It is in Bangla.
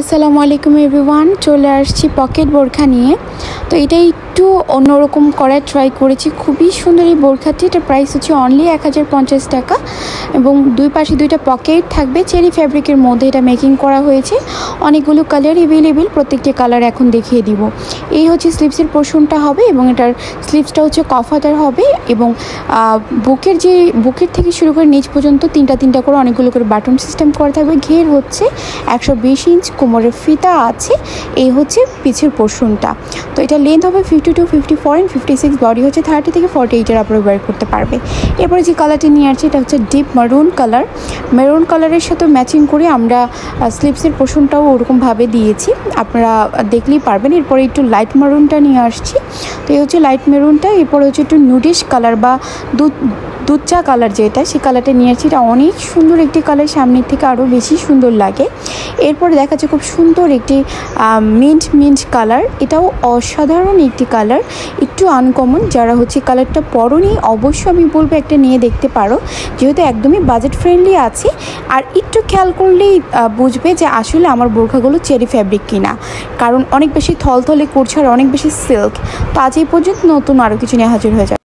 আসসালামু আলাইকুম এভরিওয়ান চলে আসছি পকেট বোরখা নিয়ে। তো এটা একটু অন্যরকম করার ট্রাই করেছি। খুবই সুন্দর এই বোরখাটি এটার প্রাইস হচ্ছে অনলি এক হাজার পঞ্চাশ টাকা এবং দুই পাশে দুইটা পকেট থাকবে। চেরি ফ্যাব্রিকের মধ্যে এটা মেকিং করা হয়েছে। অনেকগুলো কালার এভেলেবেল প্রত্যেকটি কালার এখন দেখিয়ে দিব। এই হচ্ছে স্লিপসের পোর্শনটা হবে এবং এটার স্লিপসটা হচ্ছে কফাদার হবে এবং বুকের যে, বুকের থেকে শুরু করে নিচ পর্যন্ত তিনটা তিনটা করে অনেকগুলো করে বাটন সিস্টেম করা থাকবে। ঘের হচ্ছে একশো বিশ ইঞ্চ কোমরের ফিতা আছে। এই হচ্ছে পিছের পোর্শনটা তো এটা লেন্থ হবে fifty two fifty four and fifty six body হচ্ছে থার্টি থেকে ফর্টি এইটের আপনারা ওয়ার করতে পারবে। এরপরে যে কালারটি নিয়ে আসছে, এটা হচ্ছে ডিপ মারুন কালার মেরুন কালারের সাথে ম্যাচিং করে আমরা স্লিপসের পোর্শনটাও ওরকমভাবে দিয়েছি। আপনারা দেখলেই পারবেন, এরপরে একটু লাইট মেরুনটা নিয়ে আসছি। তো এই হচ্ছে লাইট মেরুনটা এরপরে হচ্ছে একটু নুডিশ কালার বা দুধ দুধ চা কালার যেটা, সেই কালারটা নিয়ে আসছি। এটা অনেক সুন্দর একটি কালার সামনের থেকে আরও বেশি সুন্দর লাগে। এরপরে দেখা যাচ্ছে খুব সুন্দর একটি মিন্ট মিন্ট কালার এটাও অসাধারণ একটি কালার একটু আনকমন যারা হচ্ছে কালারটা পরনি, অবশ্যই আমি বলব একটা নিয়ে দেখতে পারো। যেহেতু একদমই বাজেট ফ্রেন্ডলি আছে, আর একটু খেয়াল করলেই বুঝবে যে আসলে আমার বোরখাগুলো চেরি ফ্যাব্রিক কিনা। কারণ অনেক বেশি থলথলে করছে আর অনেক বেশি সিল্ক তো আজ এই পর্যন্ত নতুন আরও কিছু নিয়ে হাজির হয়ে যাবে